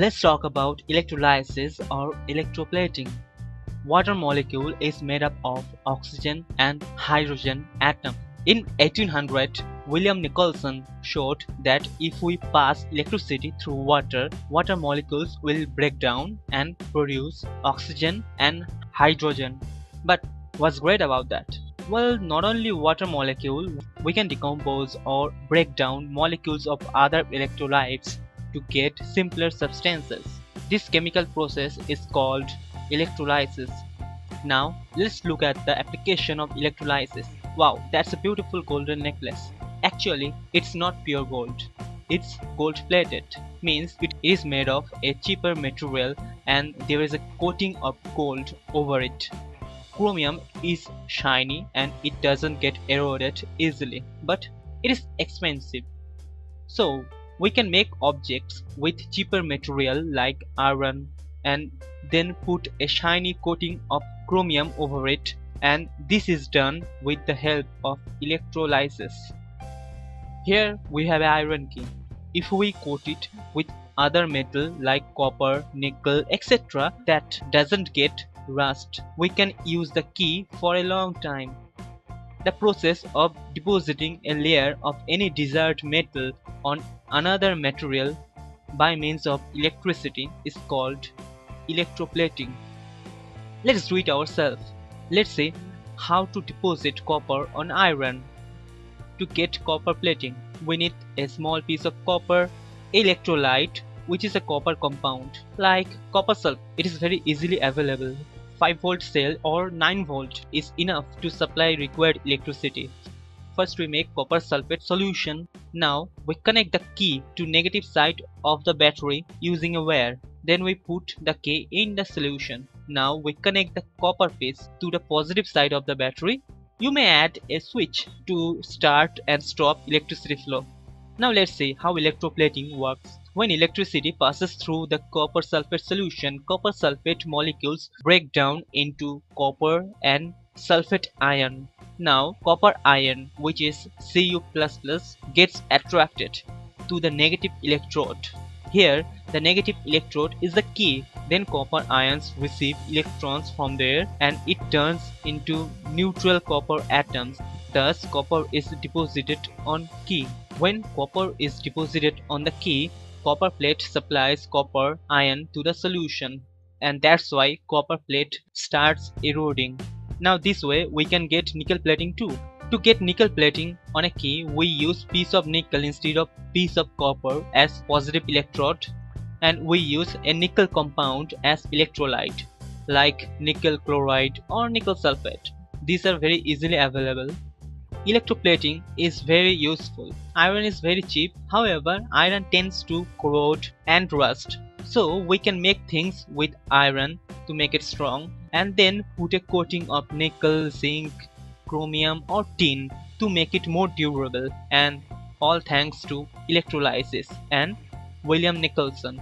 Let's talk about electrolysis or electroplating. Water molecule is made up of oxygen and hydrogen atom. In 1800, William Nicholson showed that if we pass electricity through water, water molecules will break down and produce oxygen and hydrogen. But what's great about that? Well, not only water molecule, we can decompose or break down molecules of other electrolytes to get simpler substances. This chemical process is called electrolysis. Now, let's look at the application of electrolysis. Wow, that's a beautiful golden necklace. Actually, it's not pure gold. It's gold plated, means it is made of a cheaper material and there is a coating of gold over it. Chromium is shiny and it doesn't get eroded easily, but it is expensive. So, we can make objects with cheaper material like iron and then put a shiny coating of chromium over it and this is done with the help of electrolysis. Here we have an iron key. If we coat it with other metal like copper, nickel, etc. that doesn't get rust, we can use the key for a long time. The process of depositing a layer of any desired metal on another material by means of electricity is called electroplating. Let's do it ourselves. Let's see how to deposit copper on iron. To get copper plating, we need a small piece of copper, electrolyte, which is a copper compound, like copper sulfate. It is very easily available. 5 volt cell or 9 volt is enough to supply required electricity. First we make copper sulfate solution. Now we connect the key to negative side of the battery using a wire. Then we put the key in the solution. Now we connect the copper piece to the positive side of the battery. You may add a switch to start and stop electricity flow. Now let's see how electroplating works. When electricity passes through the copper sulfate solution, copper sulfate molecules break down into copper and sulfate ion. Now copper ion which is Cu++ gets attracted to the negative electrode. Here the negative electrode is the key then copper ions receive electrons from there and it turns into neutral copper atoms thus copper is deposited on key. When copper is deposited on the key copper plate supplies copper ion to the solution and that's why copper plate starts eroding. Now this way we can get nickel plating too. To get nickel plating on a key we use piece of nickel instead of piece of copper as positive electrode and we use a nickel compound as electrolyte like nickel chloride or nickel sulfate. These are very easily available. Electroplating is very useful. Iron is very cheap, however iron tends to corrode and rust. So we can make things with iron to make it strong and then put a coating of nickel, zinc, chromium or tin to make it more durable and all thanks to electrolysis and William Nicholson.